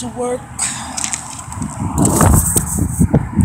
to work.